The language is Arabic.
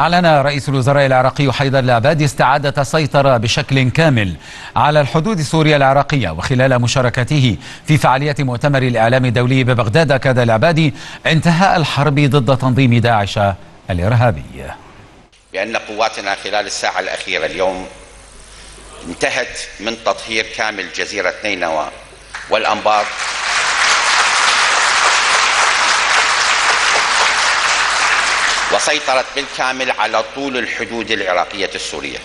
أعلن رئيس الوزراء العراقي حيدر العبادي استعادة السيطرة بشكل كامل على الحدود السورية العراقية وخلال مشاركته في فعالية مؤتمر الإعلام الدولي ببغداد أكد العبادي انتهاء الحرب ضد تنظيم داعش الإرهابي. بأن قواتنا خلال الساعة الأخيرة اليوم انتهت من تطهير كامل جزيرة نينوى والأنباط وسيطرت بالكامل على طول الحدود العراقية السورية.